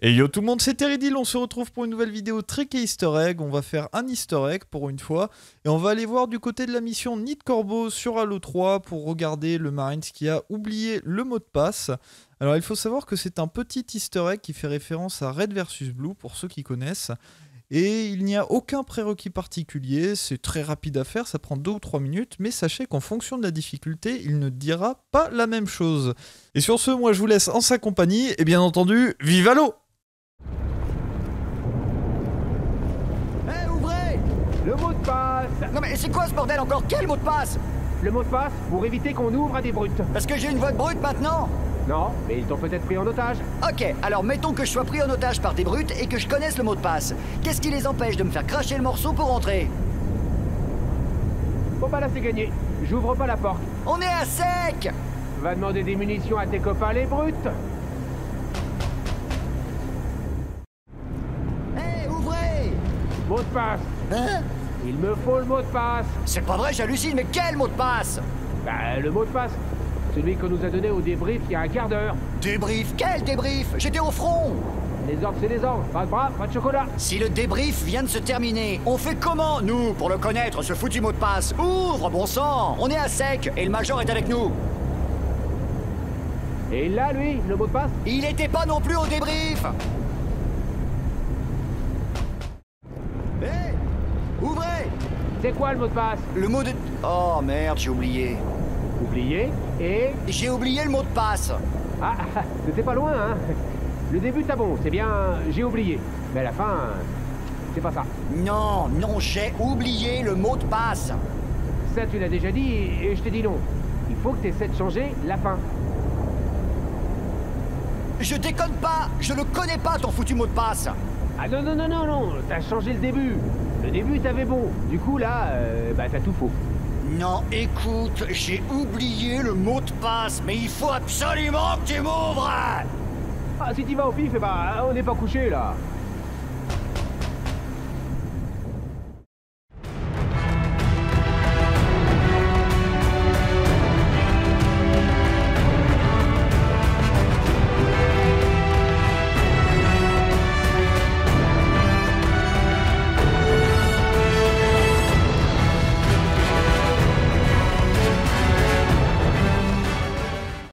Et yo tout le monde, c'est Teridil, on se retrouve pour une nouvelle vidéo Trick et Easter Egg. On va faire un Easter Egg pour une fois. Et on va aller voir du côté de la mission Nid Corbeau sur Halo 3 pour regarder le Marines qui a oublié le mot de passe. Alors il faut savoir que c'est un petit Easter Egg qui fait référence à Red vs Blue pour ceux qui connaissent. Et il n'y a aucun prérequis particulier, c'est très rapide à faire, ça prend 2 ou 3 minutes, mais sachez qu'en fonction de la difficulté, il ne dira pas la même chose. Et sur ce, moi je vous laisse en sa compagnie, et bien entendu, vive l'eau Hé, ouvrez Le mot de passe Non mais c'est quoi ce bordel encore? Quel mot de passe? Le mot de passe pour éviter qu'on ouvre à des brutes. Parce que j'ai une voix de brute maintenant? Non, mais ils t'ont peut-être pris en otage. Ok, alors mettons que je sois pris en otage par des brutes et que je connaisse le mot de passe. Qu'est-ce qui les empêche de me faire cracher le morceau pour entrer? Bon bah là c'est gagné. J'ouvre pas la porte. On est à sec Va demander des munitions à tes copains les brutes. Hé, ouvrez Mot de passe. Hein Il me faut le mot de passe. C'est pas vrai, j'hallucine, mais quel mot de passe Bah le mot de passe. Celui qu'on nous a donné au débrief il y a un quart d'heure. Débrief Quel débrief J'étais au front Les ordres c'est les ordres. Pas de bras, pas de chocolat. Si le débrief vient de se terminer, on fait comment, nous, pour le connaître, ce foutu mot de passe Ouvre, bon sang On est à sec, et le major est avec nous Et là lui, le mot de passe? Il était pas non plus au débrief Hé Ouvrez C'est quoi le mot de passe? Le mot de... Oh merde, j'ai oublié. Oublié. Et... J'ai oublié le mot de passe. Ah, c'était pas loin, hein Le début t'as bon, c'est bien... J'ai oublié. Mais à la fin... C'est pas ça. Non, non, j'ai oublié le mot de passe. Ça tu l'as déjà dit et je t'ai dit non. Il faut que t'essaies de changer la fin. Je déconne pas, je le connais pas ton foutu mot de passe. Ah non, non, non, non, non, t'as changé le début. Le début, t'avais bon. Du coup, là, euh, bah, t'as tout faux. Non, écoute, j'ai oublié le mot de passe, mais il faut absolument que tu m'ouvres Ah, si t'y vas au pif, eh bah, on n'est pas couché, là.